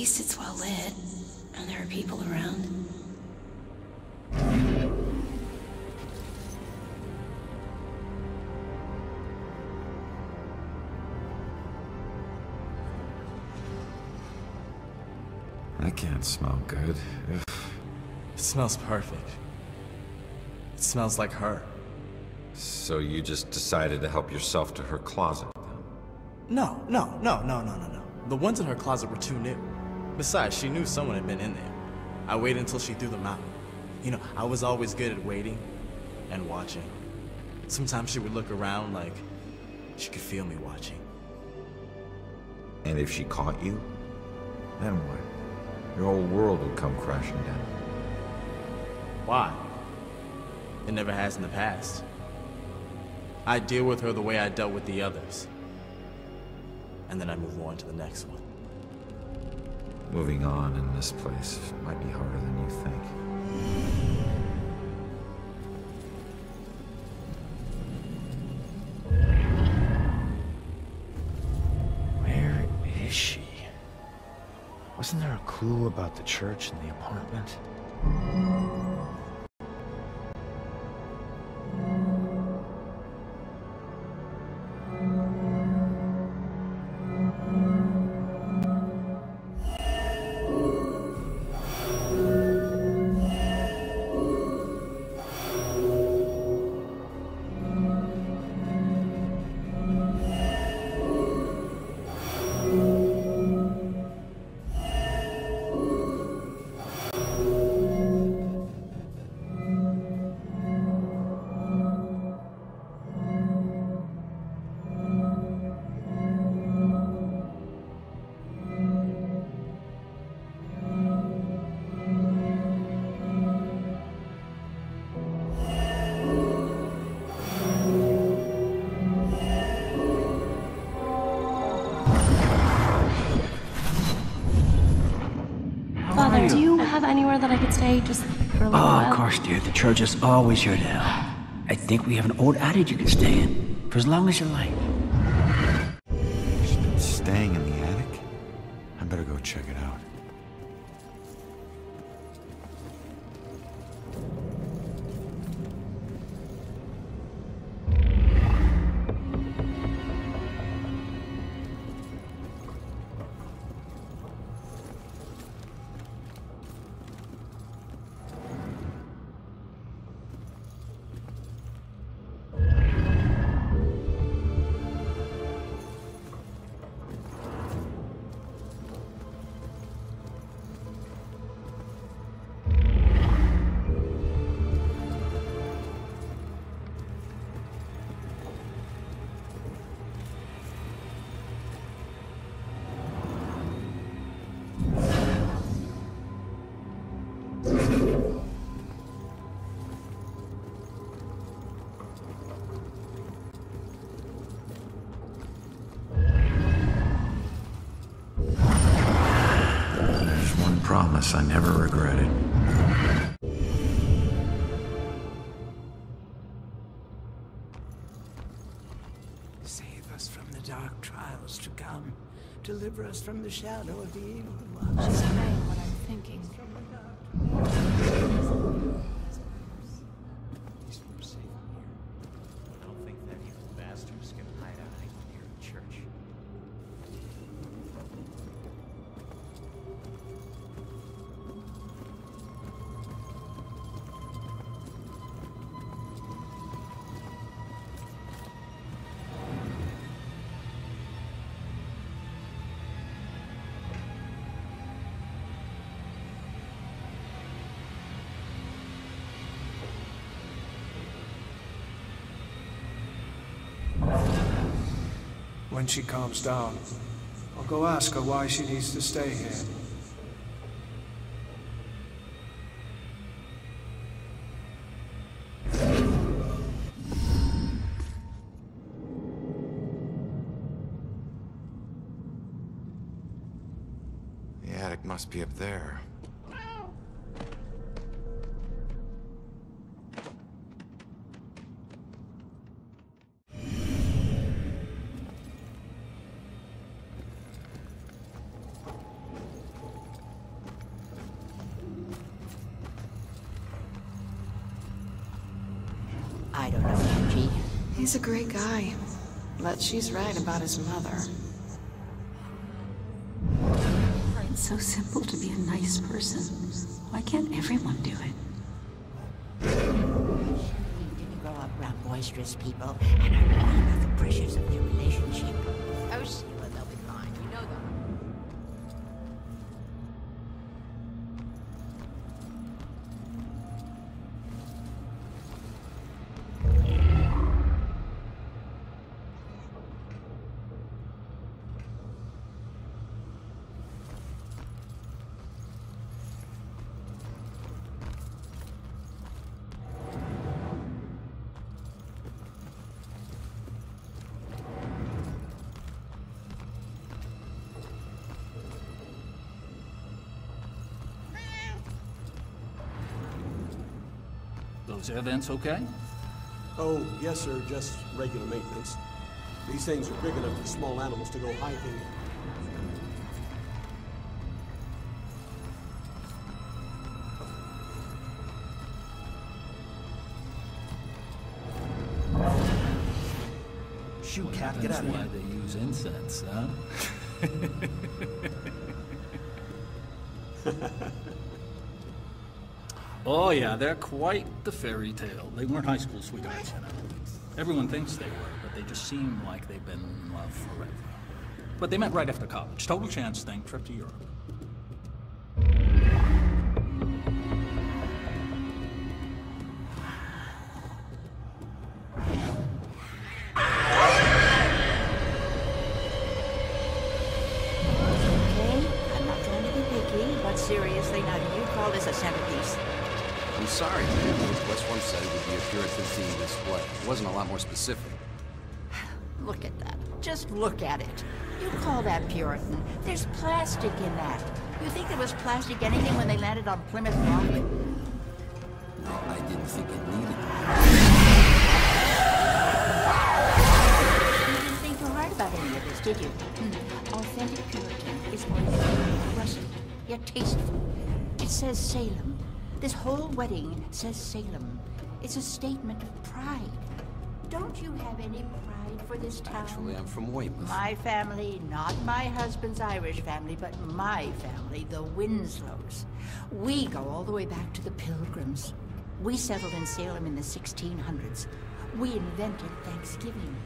least it's well lit, and there are people around. I can't smell good. Ugh. It smells perfect. It smells like her. So you just decided to help yourself to her closet, then? No, no, no, no, no, no, no. The ones in her closet were too new. Besides, she knew someone had been in there. I waited until she threw them out. You know, I was always good at waiting and watching. Sometimes she would look around like she could feel me watching. And if she caught you, then what? Your whole world would come crashing down. Why? It never has in the past. I deal with her the way I dealt with the others. And then I move on to the next one. Moving on in this place might be harder than you think. Where is she? Wasn't there a clue about the church and the apartment? Have anywhere that I could stay just for a little Oh, while? of course, dear. The church is always here to help. I think we have an old attic you can stay in for as long as you like. Promise I never regretted. Save us from the dark trials to come. Deliver us from the shadow of the evil one. She's what I'm thinking. When she calms down, I'll go ask her why she needs to stay here. The attic must be up there. He's a great guy. But she's right about his mother. It's so simple to be a nice person. Why can't everyone do it? didn't grow up around boisterous people and are learning about the pressures of their relationship. Those air vents okay? Oh, yes, sir, just regular maintenance. These things are big enough for small animals to go hiking. Shoot, Cap, get out of here. That's why they use incense, huh? oh, yeah, they're quite the fairy tale. They weren't high school sweethearts, you know. Everyone thinks they were, but they just seem like they've been in love forever. But they met right after college. Total chance thing, trip to Europe. Okay, I'm not trying to be picky, but seriously, now do you call this a centerpiece? I'm sorry, man. West One said it would be a Puritan themed display. It wasn't a lot more specific. Look at that. Just look at it. You call that Puritan. There's plastic in that. You think there was plastic anything when they landed on Plymouth Rock? No, I didn't think it needed You didn't think too hard about any of this, did you? Hmm. Authentic Puritan is more than rustic, yet tasteful. It says Salem. This whole wedding says Salem. It's a statement of pride. Don't you have any pride for this town? Actually, I'm from Weymouth. My family, not my husband's Irish family, but my family, the Winslows. We go all the way back to the Pilgrims. We settled in Salem in the 1600s. We invented Thanksgiving.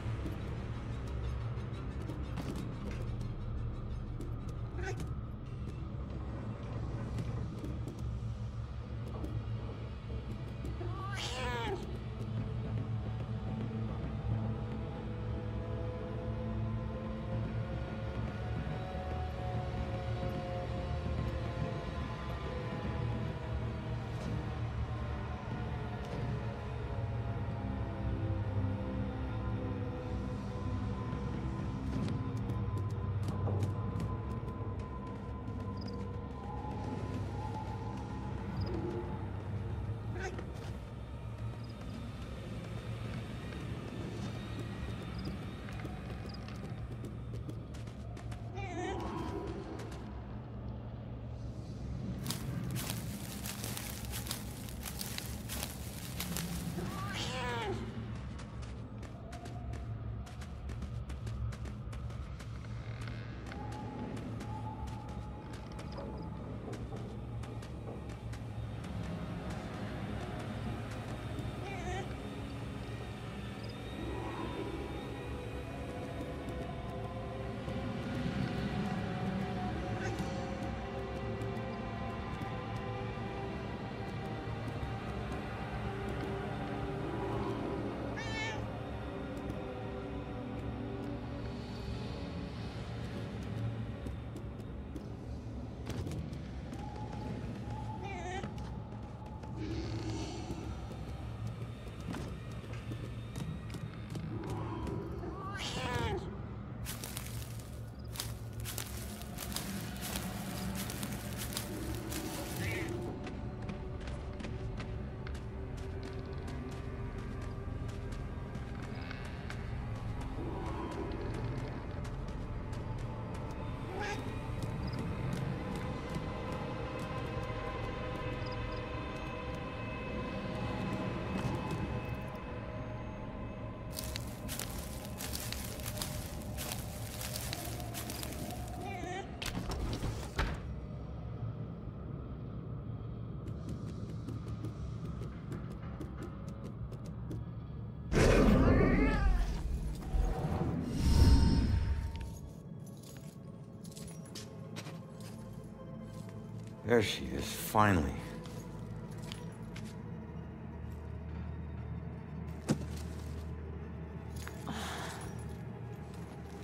There she is, finally.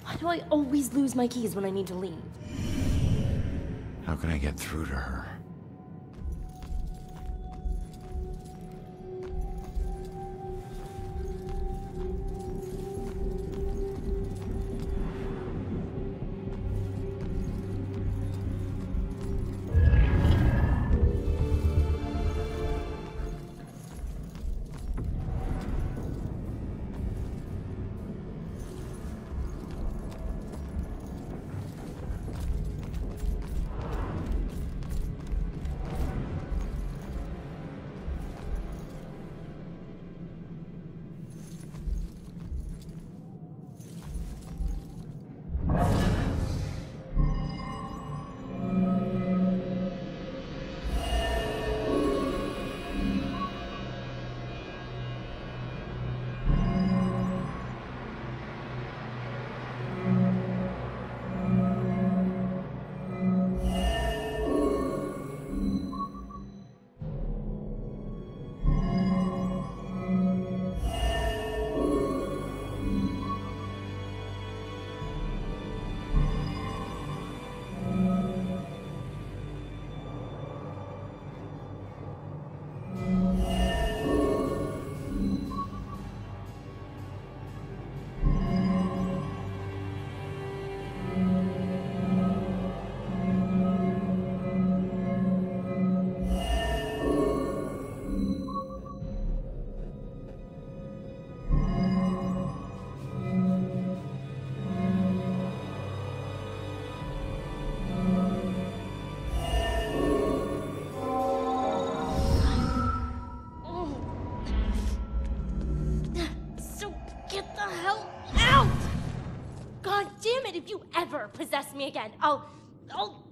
Why do I always lose my keys when I need to leave? How can I get through to her? Possess me again, I'll. I'll.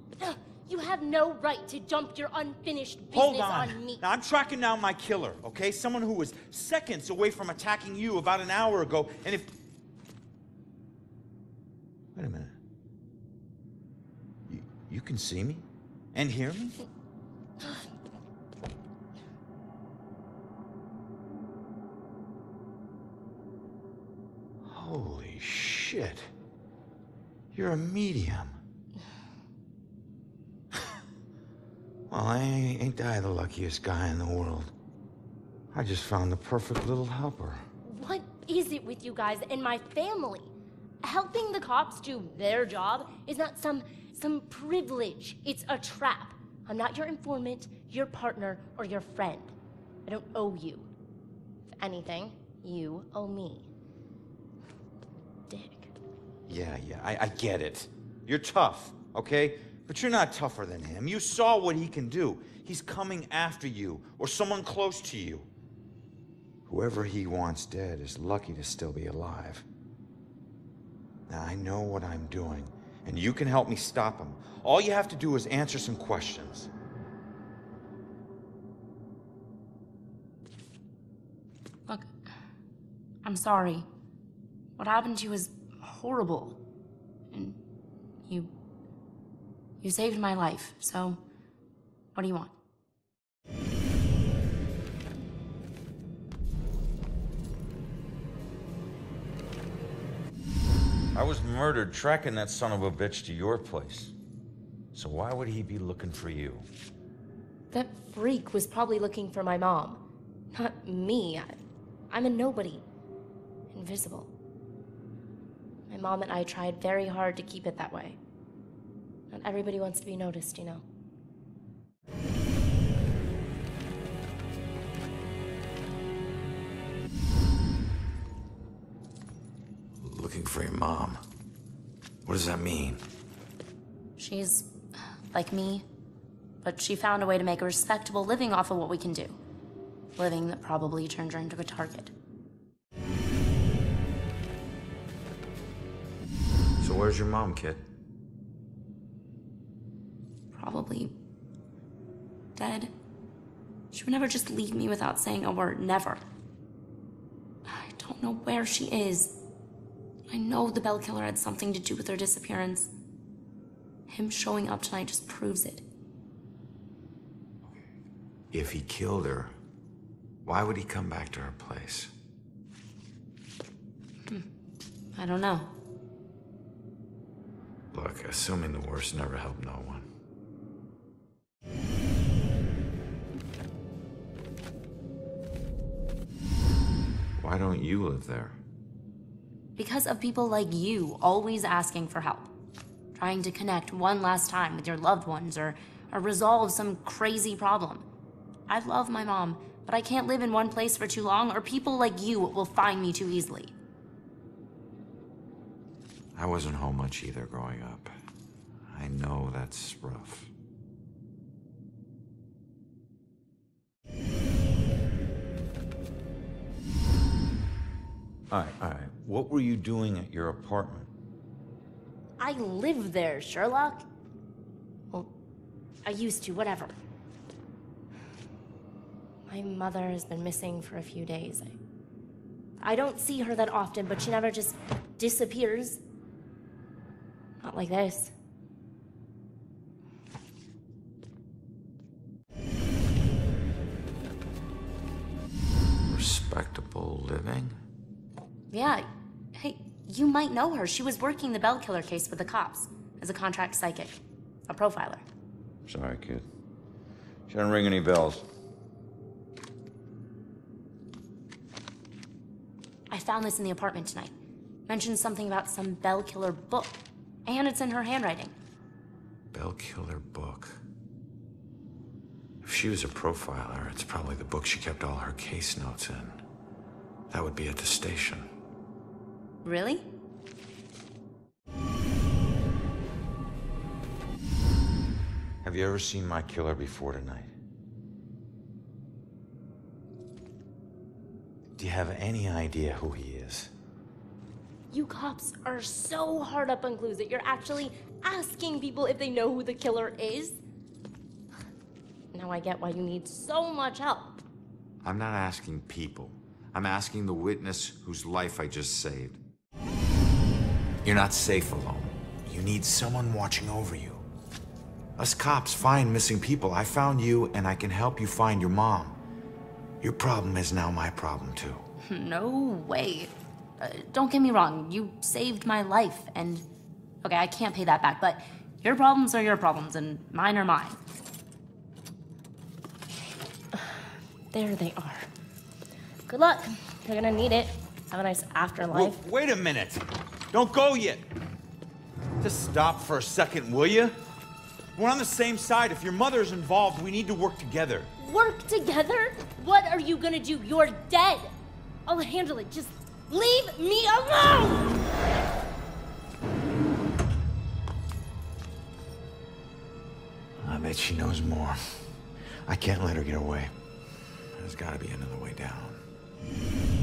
You have no right to dump your unfinished business Hold on. me. Now, I'm tracking down my killer, okay? Someone who was seconds away from attacking you about an hour ago, and if. Wait a minute. You, you can see me? And hear me? Holy shit. You're a medium. well, I ain't, I the luckiest guy in the world? I just found the perfect little helper. What is it with you guys and my family? Helping the cops do their job is not some some privilege. It's a trap. I'm not your informant, your partner, or your friend. I don't owe you. If anything, you owe me. Yeah, yeah, I, I get it. You're tough, okay? But you're not tougher than him. You saw what he can do. He's coming after you, or someone close to you. Whoever he wants dead is lucky to still be alive. Now, I know what I'm doing, and you can help me stop him. All you have to do is answer some questions. Look, I'm sorry. What happened to you is horrible. And you. You saved my life, so. What do you want? I was murdered tracking that son of a bitch to your place. So why would he be looking for you? That freak was probably looking for my mom. Not me. I, I'm a nobody. Invisible. My mom and I tried very hard to keep it that way. Not everybody wants to be noticed, you know. Looking for your mom. What does that mean? She's like me, but she found a way to make a respectable living off of what we can do. Living that probably turned her into a target. Where's your mom, kid? Probably dead. She would never just leave me without saying a word. Never. I don't know where she is. I know the Bell Killer had something to do with her disappearance. Him showing up tonight just proves it. If he killed her, why would he come back to her place? Hmm. I don't know. Look, assuming the worst never helped no one. Why don't you live there? Because of people like you always asking for help. Trying to connect one last time with your loved ones or, or resolve some crazy problem. I love my mom, but I can't live in one place for too long or people like you will find me too easily. I wasn't home much either growing up. I know that's rough. All right, all right. What were you doing at your apartment? I live there, Sherlock. Well, I used to, whatever. My mother has been missing for a few days. I, I don't see her that often, but she never just disappears. Not like this. Respectable living? Yeah, hey, you might know her. She was working the Bell Killer case with the cops as a contract psychic, a profiler. Sorry, kid. She didn't ring any bells. I found this in the apartment tonight. Mentioned something about some Bell Killer book, and it's in her handwriting. Bell Killer book. If she was a profiler, it's probably the book she kept all her case notes in. That would be at the station. Really? Have you ever seen my killer before tonight? Do you have any idea who he is? You cops are so hard up on clues that you're actually asking people if they know who the killer is. Now I get why you need so much help. I'm not asking people. I'm asking the witness whose life I just saved. You're not safe alone. You need someone watching over you. Us cops find missing people. I found you, and I can help you find your mom. Your problem is now my problem, too. No way. Uh, don't get me wrong, you saved my life, and. Okay, I can't pay that back, but your problems are your problems, and mine are mine. There they are. Good luck. You're gonna need it. Have a nice afterlife. Wait, wait a minute. Don't go yet. Just stop for a second, will you? We're on the same side. If your mother's involved, we need to work together. Work together? What are you gonna do? You're dead. I'll handle it. Just leave me alone! I bet she knows more. I can't let her get away. There's gotta be another way down.